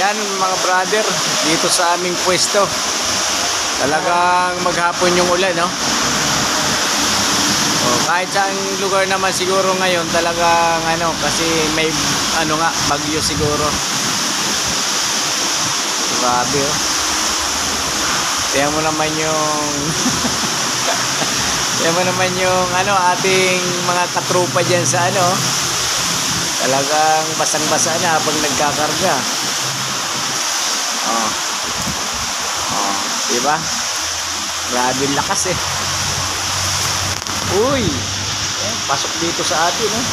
Yan mga brother, dito sa aming pwesto. Talagang maghapon yung ulan, no? Oh, kahit saan lugar naman siguro ngayon talagang ano kasi may ano nga bagyo siguro. Grabe oh. Tingnan mo naman yung Tingnan mo naman yung ano ating mga katrupa diyan sa ano. Talagang basang-basa na habang nagkakarga. Oh. Oh, di ba? Grabe lakas eh. Uy! Eh, pasok dito sa atin eh.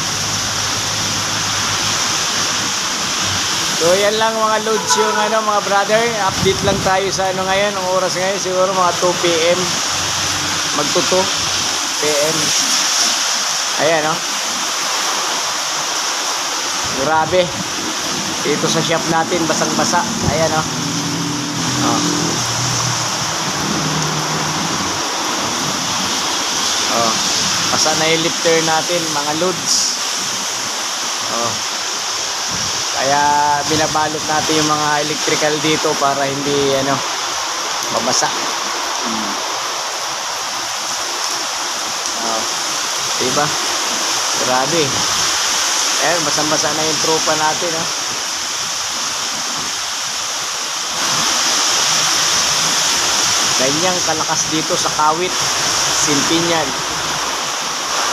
So yan lang mga loads yung ano mga brother. Update lang tayo sa ano ngayon. Ang oras ngayon siguro mga 2 p.m. Magto 2 p.m. Ayan oh. Grabe. Dito sa shop natin basang-basa. Ayan oh. Oh. Oh. Basa na yung lifter natin mga loads. Oh. Kaya binabalot natin yung mga electrical dito para hindi ano mabasa. Hmm. Oh. Diba? Grabe. Eh, basang-basa na yung tropa natin, ha. Ganyang kalakas dito sa kawit. Sintinyan.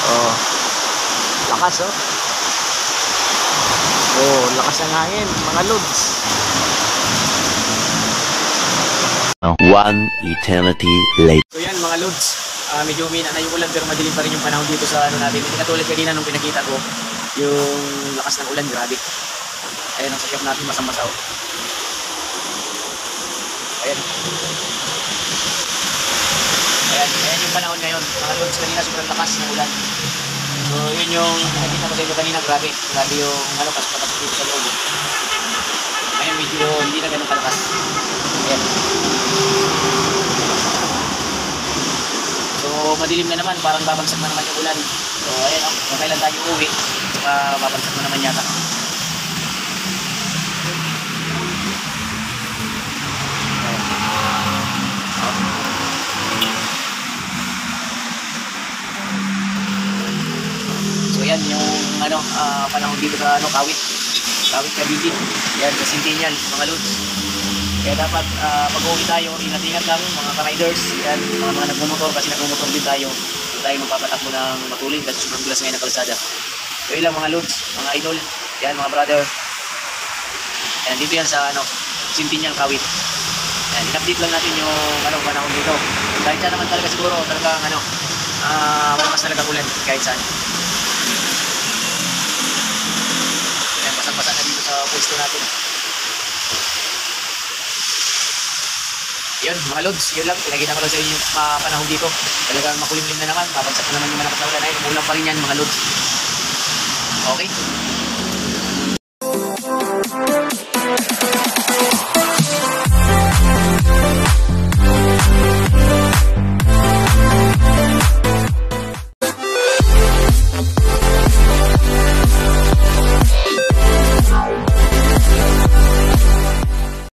Oh. Lakas, oh. Oh, lakas ng hangin, mga lods. One eternity later. So yan mga lods, Ah, medyo umina na yung ulan pero madilim pa rin yung panahon dito sa ano natin. Hindi katulad kanina nung pinakita ko, yung lakas ng ulan, grabe. Ayan ang sa shop natin, masang-masaw. Ayan. Ayan, ayan yung panahon ngayon. Mga lods, kanina sobrang lakas ng ulan. So yun yung nakikita ko sa inyo kanina, grabe. Grabe yung ano, pas patapos dito sa loob. Ngayon medyo hindi na ganun kalakas. Ayan. So madilim na naman, parang babagsak na naman yung ulan. So ayan o, kung kailan tayo uuwi, uh, babagsak na naman yata. Yan yung ano, ah, panahon dito sa ano, Kawit. Kawit Cavite. Yan, sa Centennial, mga loads. Kaya dapat uh, pag uwi tayo, ingat-ingat lang mga ka-riders, yan, mga mga nagmumotor kasi nagmumotor din tayo. Hindi tayo magpapatakbo ng matulin kasi sobrang bilas ngayon ng kalsada. So yun lang mga loads, mga idol, yan mga brother. Yan, dito yan sa ano, Centennial Kawit. Yan, in-update lang natin yung ano, panahon dito. Kahit saan naman talaga siguro, talagang ano, ah, malakas talaga ulan kahit saan. Natin. Yun, mga lods, yun lang. Pinagita ko lang sa inyo yung panahon dito. Talagang makulimlim na naman. Babagsak na naman yung malakas na ulan. Ay, umulan pa rin yan, mga lods. Okay?